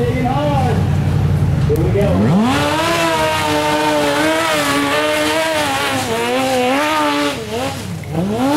digging. Here we go.